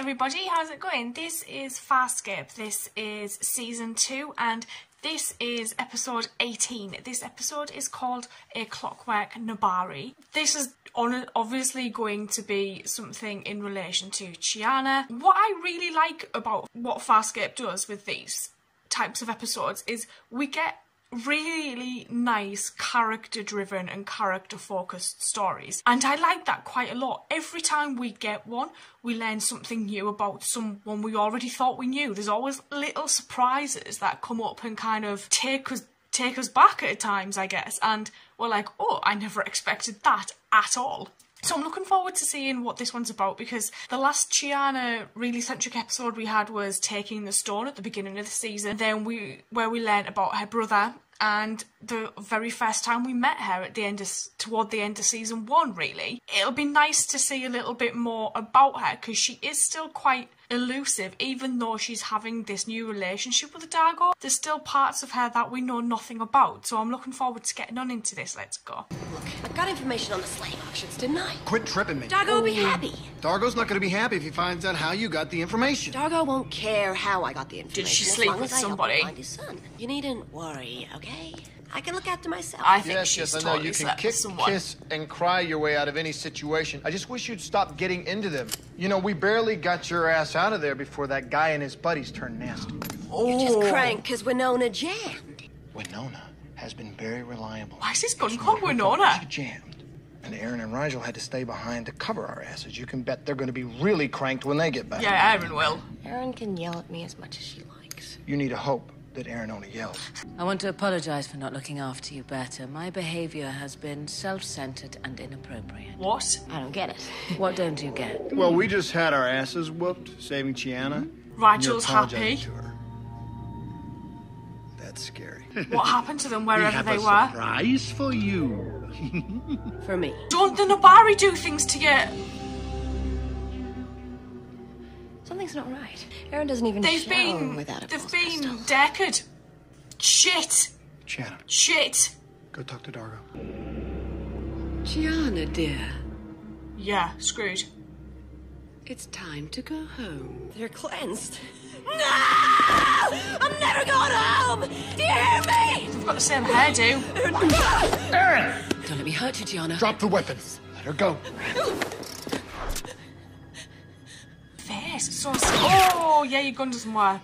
everybody, how's it going? This is Farscape. This is season 2 and this is episode 18. This episode is called A Clockwork Nebari. This is obviously going to be something in relation to Chiana. What I really like about what Farscape does with these types of episodes is we get really nice character driven and character focused stories and I like that quite a lot. Every time we get one we learn something new about someone we already thought we knew. There's always little surprises that come up and kind of take us take us back at times I guess and we're like oh I never expected that at all. So I'm looking forward to seeing what this one's about because the last Chiana really centric episode we had was taking the stone at the beginning of the season. Then we where we learned about her brother and the very first time we met her at the end of toward the end of season one really it'll be nice to see a little bit more about her because she is still quite elusive even though she's having this new relationship with Dargo there's still parts of her that we know nothing about so i'm looking forward to getting on into this let's go Look, I got information on the slave auctions, didn't I? Quit tripping me. Dargo will be oh, happy. Dargo's not going to be happy if he finds out how you got the information. Dargo won't care how I got the information. Did she sleep with as I help him somebody? Find his son. You needn't worry, okay? I can look after myself. i think Yes, she's yes, I know. totally You can kick, someone kiss, and cry your way out of any situation. I just wish you'd stop getting into them. You know, we barely got your ass out of there before that guy and his buddies turned nasty. You're just Oh. crank because Winona jammed. Winona has been very reliable. why is this gun She called went winona She jammed. And Aeryn and Rygel had to stay behind to cover our asses. You can bet they're going to be really cranked when they get back. yeah Aeryn will Aeryn can yell at me as much as she likes. You need a hope that Aeryn only yells. I want to apologize for not looking after you better. My behavior has been self centered and inappropriate. what I don't get it. What don't you get? Well, we just had our asses whooped saving Chiana. Hmm? and you're Rygel's happy To her. That's scary. what happened to them We wherever have they a were surprise for you. For me. don't the Nebari do things to you Something's not right. Aeryn doesn't even they've shower been without a they've been pistol. deckered shit Chiana, shit go talk to Dargo. Chiana, dear, yeah screwed it's time to go home. They're cleansed. No! I'm never going home! Do you hear me? They've got the same hairdo. Aeryn! Don't let me hurt you, Chiana. Drop the weapons. Let her go. Face, so oh yeah, your gun doesn't work.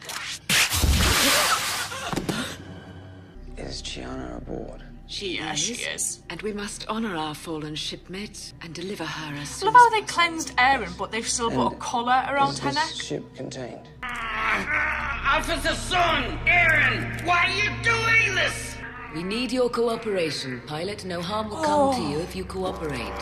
Is Chiana aboard? She Yeah, is. she is. And we must honor our fallen shipmate and deliver her as I love how they cleansed Aeryn, but they've still put a collar around Is her this neck. ship contained? Ah, ah, Officer Sun, Aeryn, why are you doing this? We need your cooperation. Pilot, no harm will come to you if you cooperate.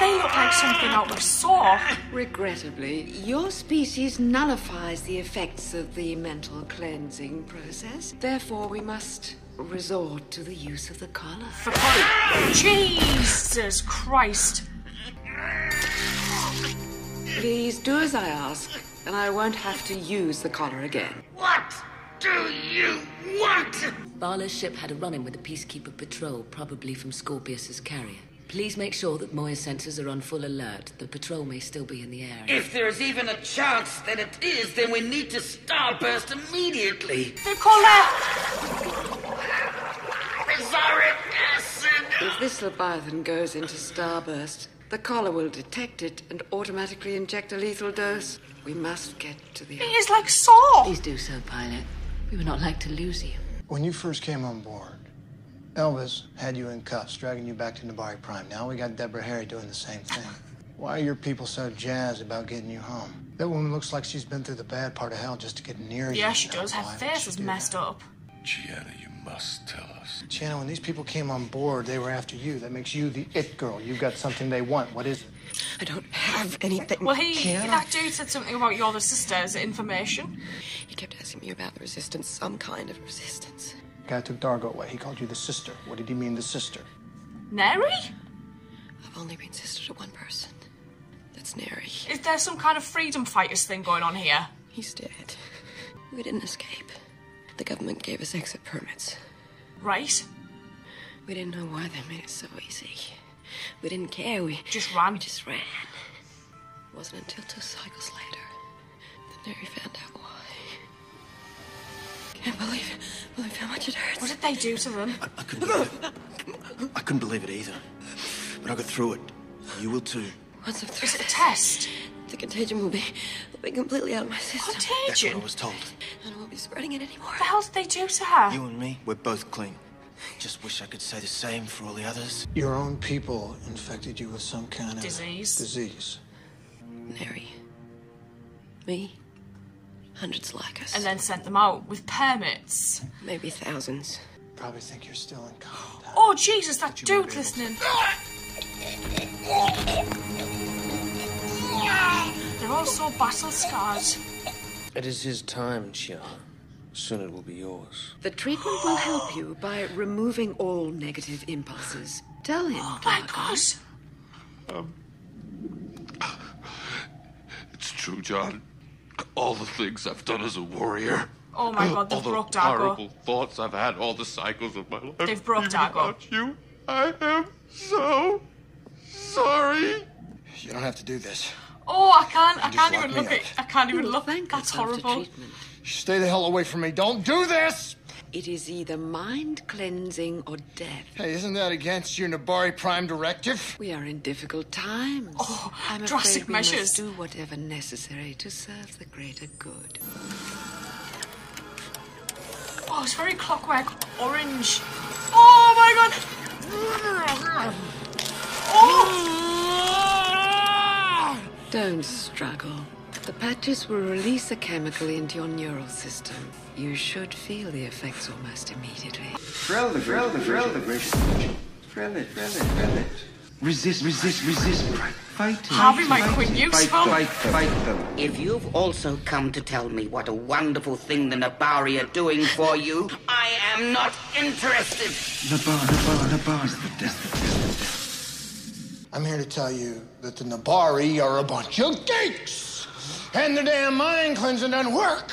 They look like something out of Saw. Regrettably, your species nullifies the effects of the mental cleansing process. Therefore, we must resort to the use of the collar. For collar. Jesus Christ. Please do as I ask, and I won't have to use the collar again. What do you want? Varla's ship had a run-in with a Peacekeeper patrol, probably from Scorpius's carrier. Please make sure that Moya's sensors are on full alert. The patrol may still be in the area. If there's even a chance that it is, then we need to starburst immediately. The collar. Bizarric acid! If this Leviathan goes into starburst, the collar will detect it and automatically inject a lethal dose. We must get to the. It is like Saw. Please do so, Pilot. We would not like to lose you. When you first came on board, Elvis had you in cuffs, dragging you back to Nebari Prime. Now we got Deborah Harry doing the same thing. Why are your people so jazzed about getting you home? That woman looks like she's been through the bad part of hell just to get near you. Yeah, she does. Her face she is messed that? up. Chiana, you must tell us. Shannon, when these people came on board, they were after you. That makes you the it girl. You've got something they want. What is it? I don't have anything. Well, he here. that dude said something about you're the sister as information. He kept asking me about the resistance, some kind of resistance. Guy took Dargo away. He called you the sister. What did he mean, the sister? Nerri? I've only been sister to one person. That's Nerri. Is there some kind of freedom fighters thing going on here? He's dead. We didn't escape. The government gave us exit permits. Right? We didn't know why they made it so easy. We didn't care. We Just ran. We just ran. It wasn't until two cycles later that Nerri found out why. Can't believe believe how much it hurts. What did they do to them? I couldn't believe it. I couldn't believe it either. But I got through it. You will too. Once I'm through Is it a test? the contagion will be will be completely out of my system. Contagion? That's what I Contagion? was told. And I won't be spreading it anymore. What the hell did they do to her? You and me, we're both clean. Just wish I could say the same for all the others. Your own people infected you with some kind of Disease. Disease. Nerri. Me. Hundreds like us. And then sent them out with permits. maybe thousands. Probably think you're still in contact. Oh Jesus, that dude listening. They're all so battle scarred. It is his time, Chia. Soon it will be yours. The treatment will help you by removing all negative impulses. Tell him. Oh my Clark. god. Um, It's true, John. All the things I've done as a warrior. Oh my god, they've the broke horrible Dargo. thoughts I've had, all the cycles of my life. They've broke Even Dargo. about you, I am so sorry. You don't have to do this. Oh, I can't. I can't even look at. I can't even You will look. thank That's us horrible. Stay the hell away from me. Don't do this! It is either mind cleansing or death. Hey, isn't that against your Nebari Prime directive? We are in difficult times. Oh, I'm drastic afraid we measures. must do whatever necessary to serve the greater good. Oh, it's very clockwork orange. Oh my god. Oh. Don't struggle. The patches will release a chemical into your neural system. You should feel the effects almost immediately. Drill the drill the drill the Drill it, drill it, drill it. Resist, resist, resist. Fight it. Harvey might fight quit it. useful. Fight, fight, fight them. If you've also come to tell me what a wonderful thing the Nebari are doing for you, I am not interested. The bar, the bar, the death, the the death. I'm here to tell you that the Nebari are a bunch of geeks! And the damn mind cleansing doesn't work!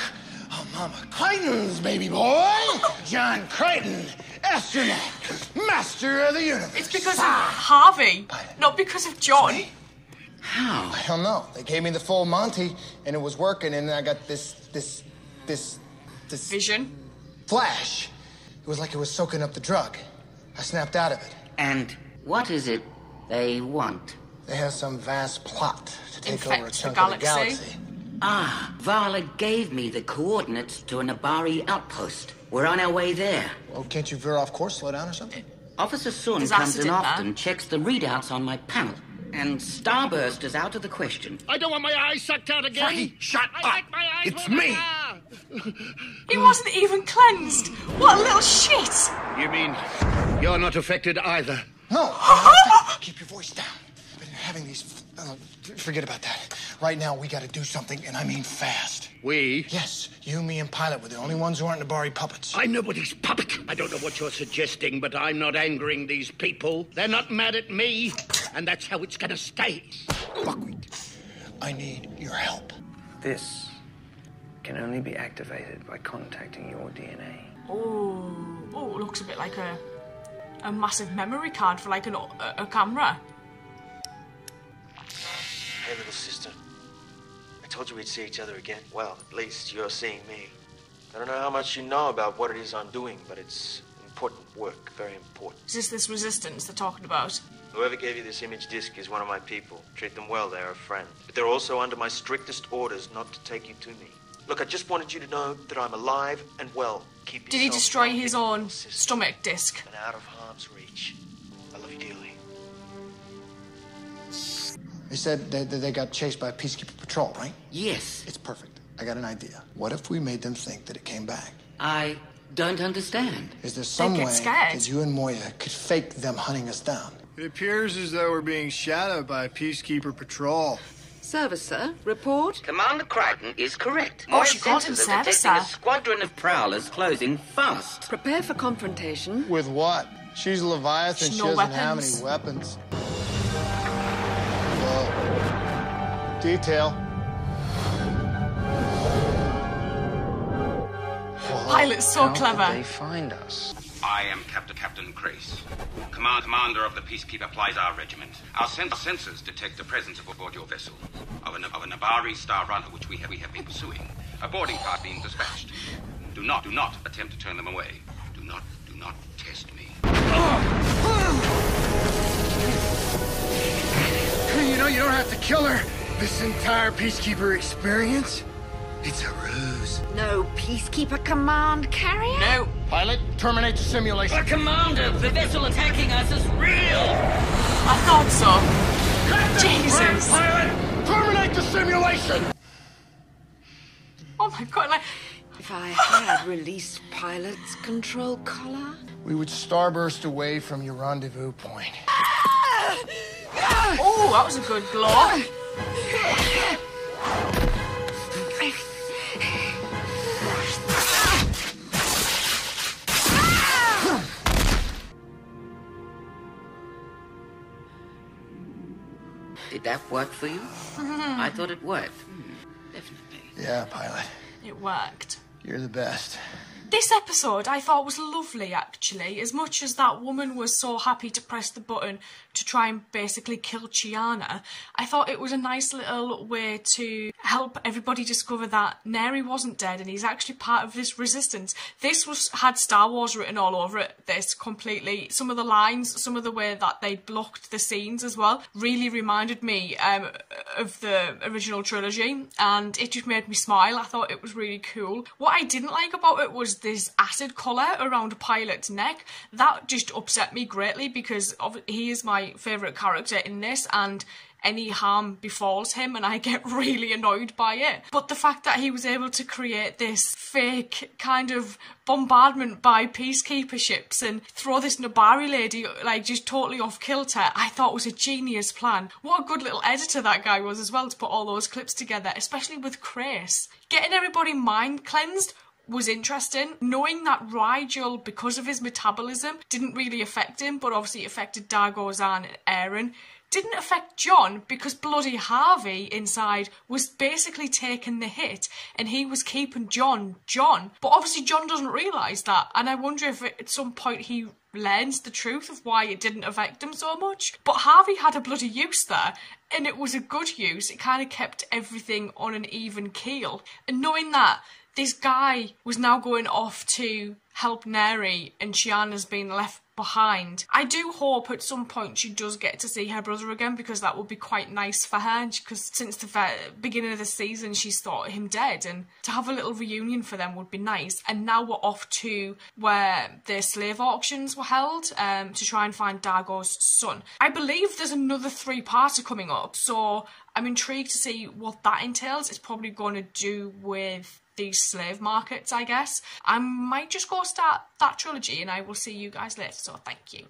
Oh, Mama Crichton's baby boy! John Crichton, astronaut, master of the universe! It's because of Harvey, not because of John. How? I don't know. They gave me the full Monty, and it was working, and then I got this, this, this, this Vision. flash. It was like it was soaking up the drug. I snapped out of it. And what is it they want? They have some vast plot to take over a Infect the chunk of the galaxy. Galaxy. Ah, Varla gave me the coordinates to an Abari outpost. We're on our way there. Well, can't you veer off course, slow down or something? Officer Sun There's comes in in there. often, checks the readouts on my panel. And Starburst is out of the question. I don't want my eyes sucked out again. Frankie, shut I up. like my eyes It's me. Ah! He wasn't even cleansed. What a little shit. You mean you're not affected either? No, you have to keep your voice down. Been having these. Uh, forget about that. Right now, we got to do something, and I mean fast. We? Yes, you, me, and Pilot were the only ones who aren't Nebari puppets. I'm nobody's puppet. I don't know what you're suggesting, but I'm not angering these people. They're not mad at me, and that's how it's gonna stay. Buckwheat, I need your help. This can only be activated by contacting your DNA. Oh, oh, it looks a bit like a a massive memory card for like an, a, a camera. Hey, little sister. I told you we'd see each other again. Well, at least you're seeing me. I don't know how much you know about what it is I'm doing, but it's important work, very important. Is this this resistance they're talking about? Whoever gave you this image disc is one of my people. Treat them well, they're a friend. But they're also under my strictest orders not to take you to me. Look, I just wanted you to know that I'm alive and well. Keep Did he destroy his own stomach disc? And out of harm's reach. I love you dearly. They said they, that they got chased by a peacekeeper patrol, right? Yes, It's perfect. I got an idea. What if we made them think that it came back? I don't understand. Is there some way scared. that you and Moya could fake them hunting us down? It appears as though we're being shadowed by a peacekeeper patrol. Service, sir. Report. Commander Crichton is correct. Oh, My she called him sensors are detecting a squadron of prowlers closing fast. Prepare for confrontation. With what? She's Leviathan. She's she no doesn't weapons. have any weapons. Detail. Whoa. Pilot's so How could clever. they find us? I am Captain Captain Crais, command commander of the Peacekeeper Pleisar Regiment. Our, sen- our sensors detect the presence of aboard your vessel of a, of a Nebari Star Runner, which we have, we have been pursuing. A boarding party being dispatched. Do not, do not attempt to turn them away. Do not, do not test me. You know, you don't have to kill her. This entire Peacekeeper experience, it's a ruse. No Peacekeeper command carrier? No. Pilot, terminate the simulation. But Commander, the vessel attacking us is real! I thought so. Jesus. Pilot, terminate the simulation. Oh my god, like If I had released pilot's control collar? We would starburst away from your rendezvous point. Oh, that was a good blow. Did that work for you? I thought it worked. Hmm, definitely. Yeah, pilot. It worked. You're the best. This episode I thought was lovely actually, as much as that woman was so happy to press the button to try and basically kill Chiana. I thought it was a nice little way to help everybody discover that Nerri wasn't dead and he's actually part of this resistance. This was had Star Wars written all over it, this completely. Some of the lines, some of the way that they blocked the scenes as well, really reminded me um, of the original trilogy and it just made me smile. I thought it was really cool. What I didn't like about it was this acid colour around pilot's neck. That just upset me greatly because he is my favourite character in this and any harm befalls him and I get really annoyed by it. But the fact that he was able to create this fake kind of bombardment by peacekeeper ships and throw this Nebari lady like just totally off kilter, I thought was a genius plan. What a good little editor that guy was as well to put all those clips together, especially with Crais. Getting everybody mind cleansed was interesting. Knowing that Rygel, because of his metabolism, didn't really affect him, but obviously it affected Dagozan and Aeryn. Didn't affect John because bloody Harvey inside was basically taking the hit and he was keeping John John. But obviously John doesn't realise that and I wonder if at some point he learns the truth of why it didn't affect him so much. But Harvey had a bloody use there and it was a good use. It kind of kept everything on an even keel. And knowing that this guy was now going off to help Nerri and Chiana's been left behind. I do hope at some point she does get to see her brother again because that would be quite nice for her because since the beginning of the season she's thought him dead and to have a little reunion for them would be nice and now we're off to where the slave auctions were held um, to try and find Dargo's son. I believe there's another three-parter coming up so I'm intrigued to see what that entails. It's probably going to do with these slave markets, I guess. I might just go start that trilogy and I will see you guys later, so thank you.